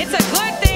It's a good thing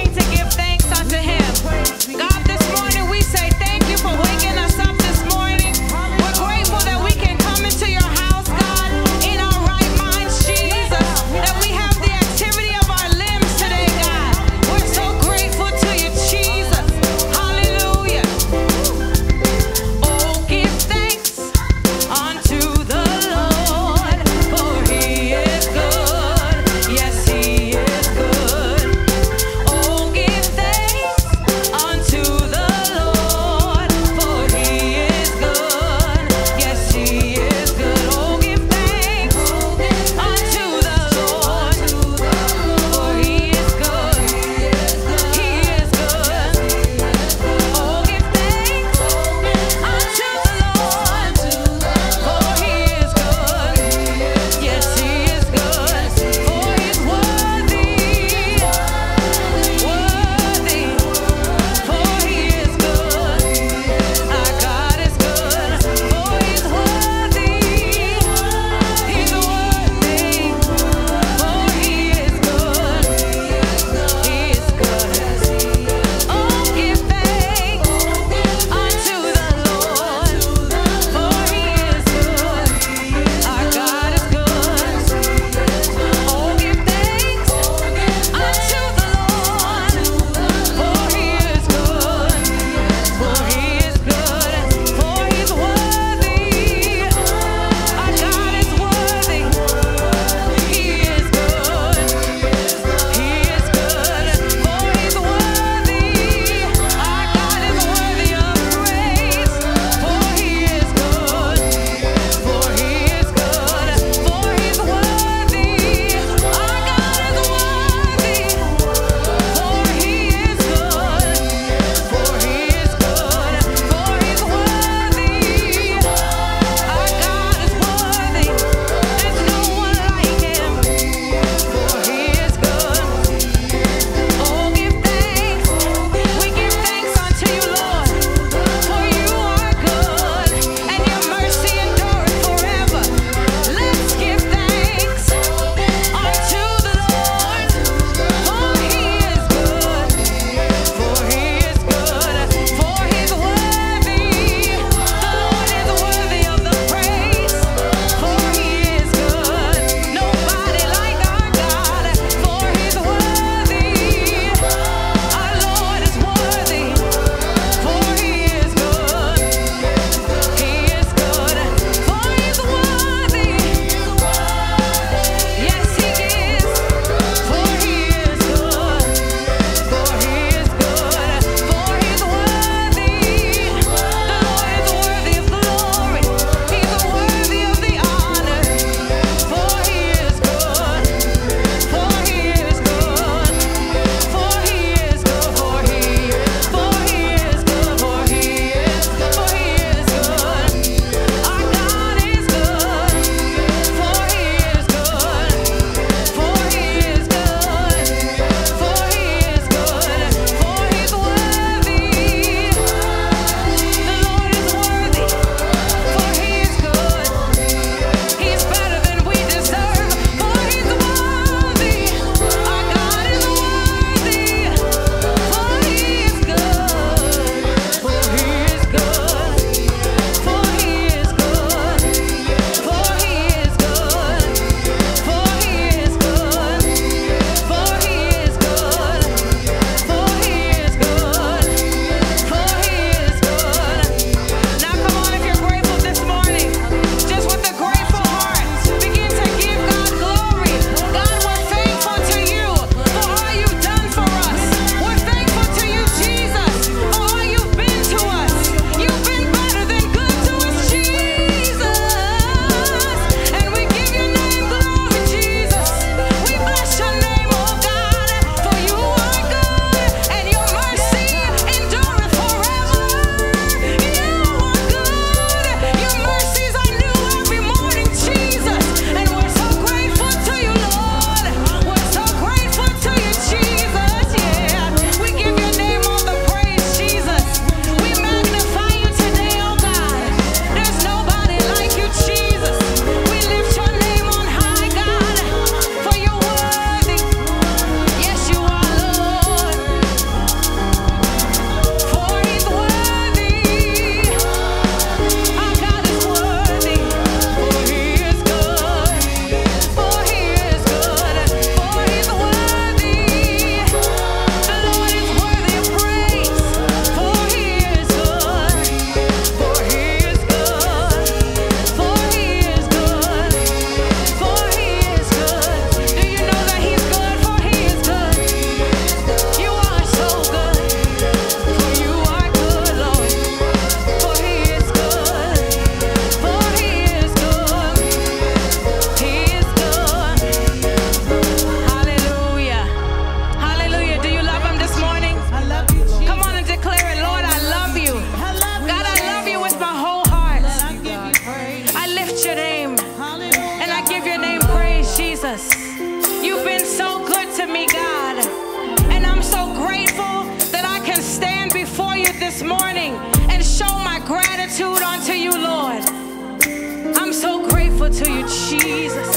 to you, Jesus.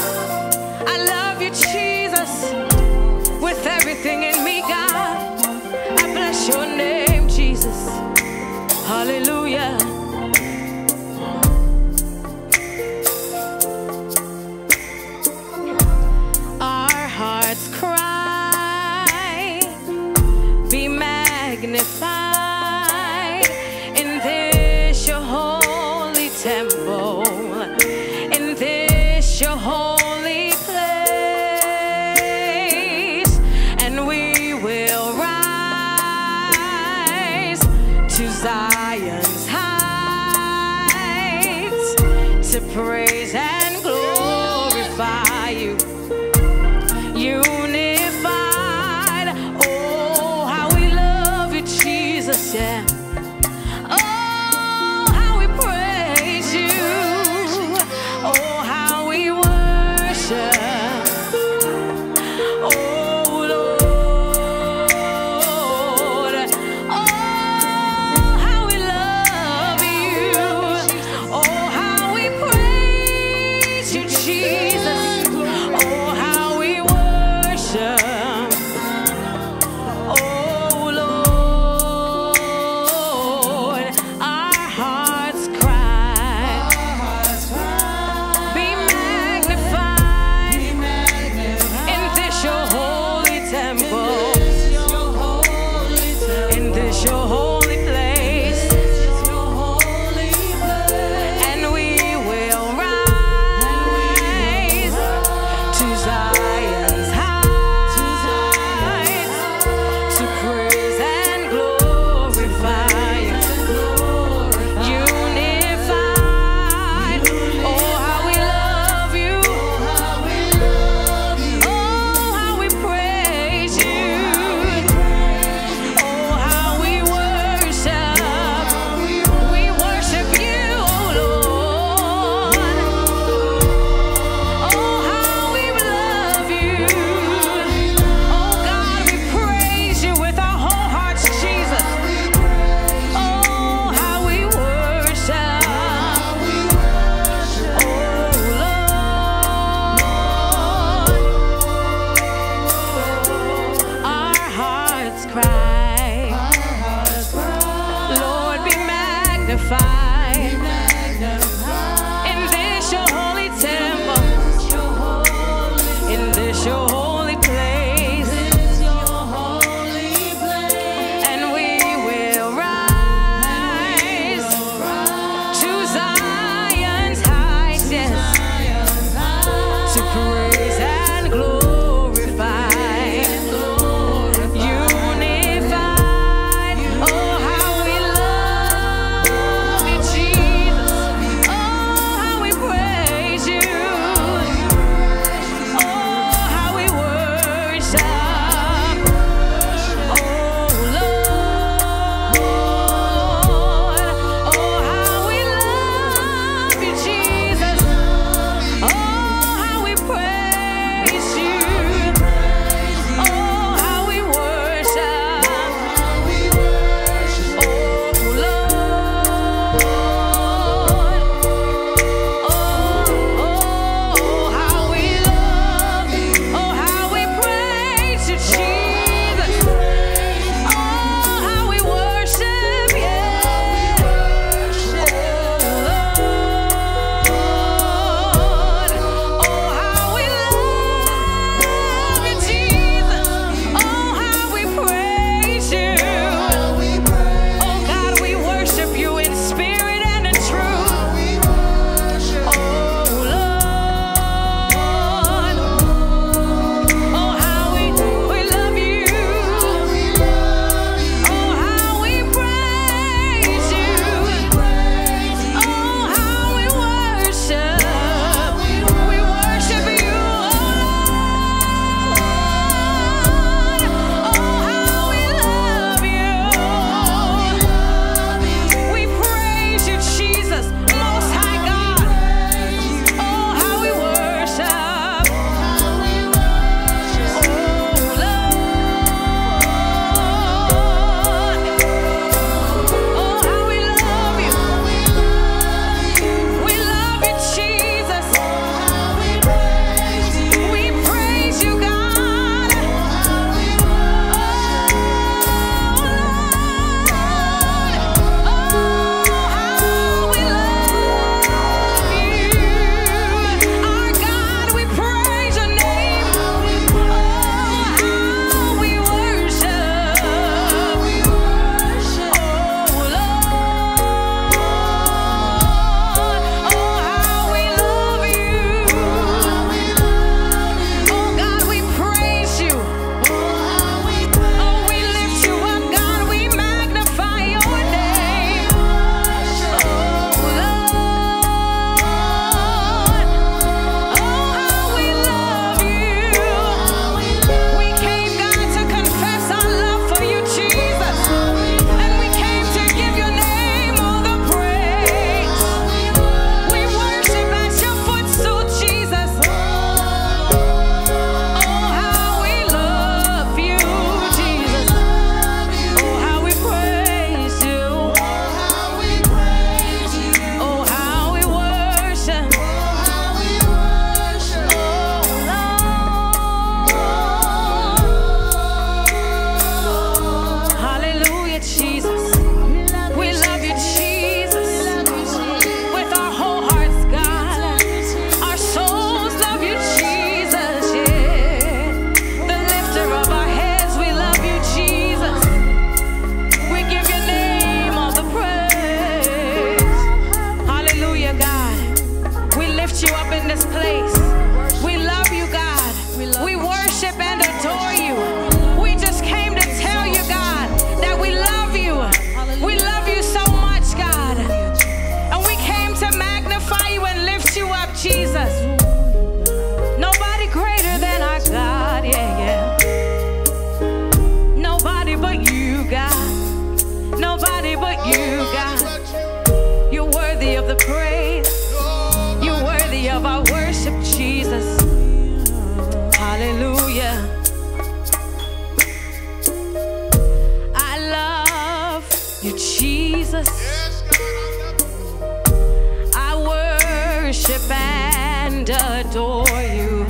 Worship and adore you.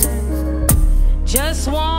Just want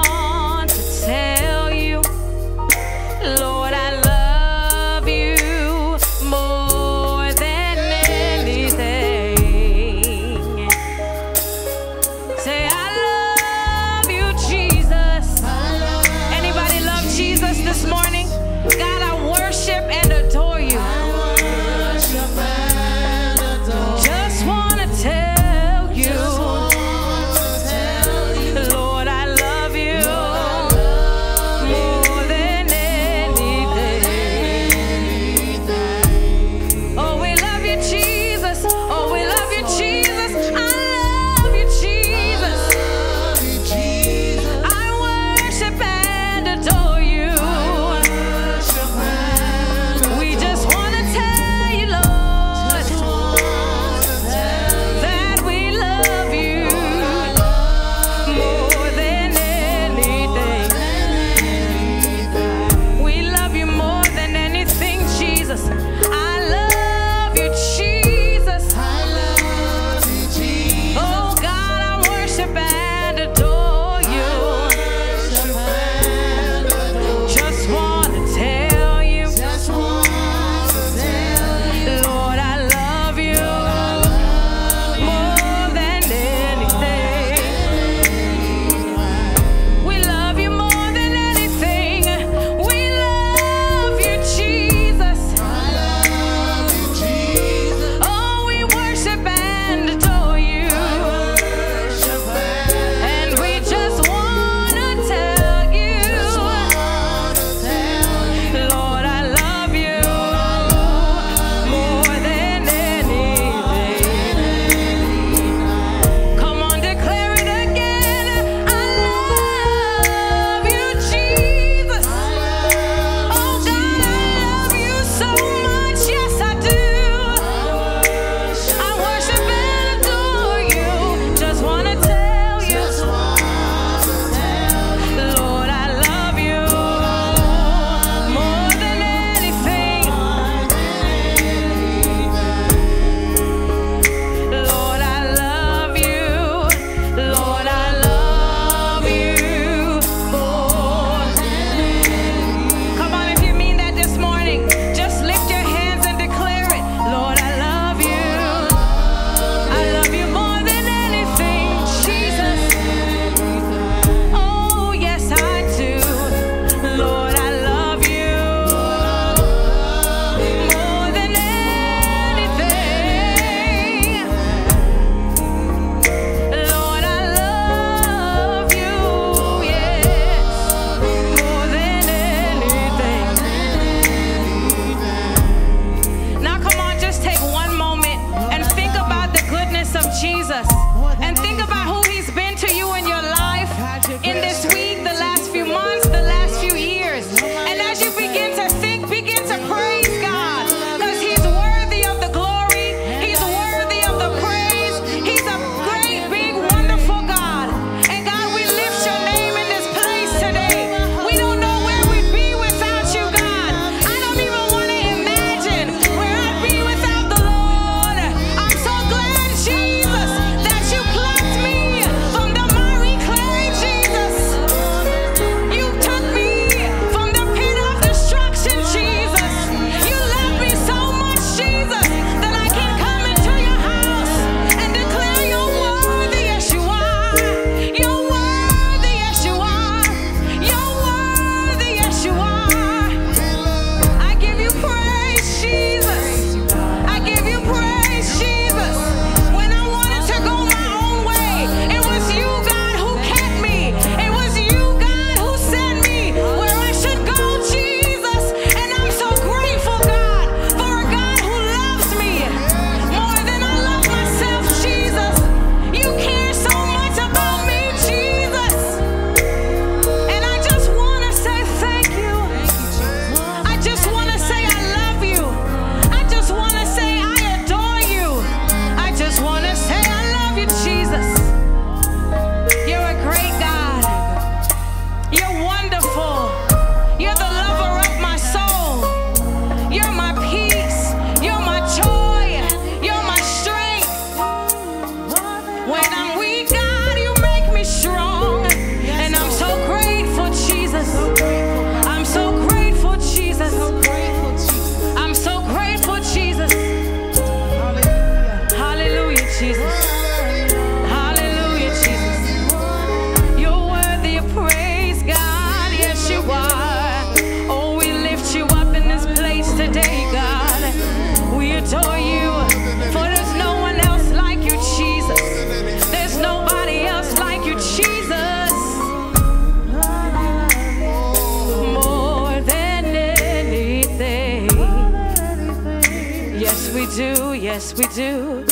do, yes, we do.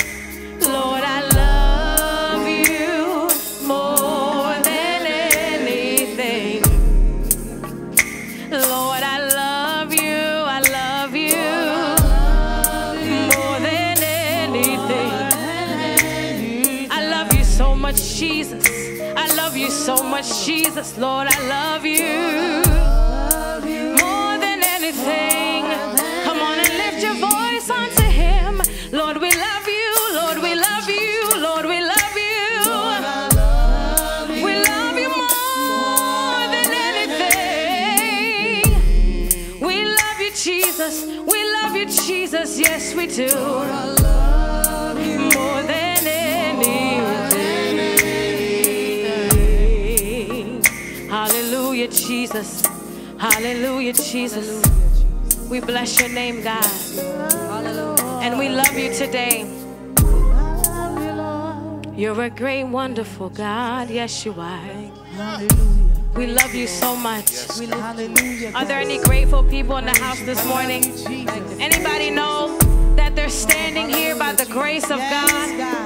Lord, I love you more than anything. Lord, I love you, I love you more than anything. I love you so much, Jesus. I love you so much, Jesus. Lord, I love you Jesus. Yes, we. More than anything. Hallelujah, Jesus. Hallelujah, Jesus. We bless your name, God. And we love you today. You're a great, wonderful God. Yes, you are. We love you so much. Hallelujah. Are there any grateful people in the house this morning? Anybody know they're standing here by the grace of God?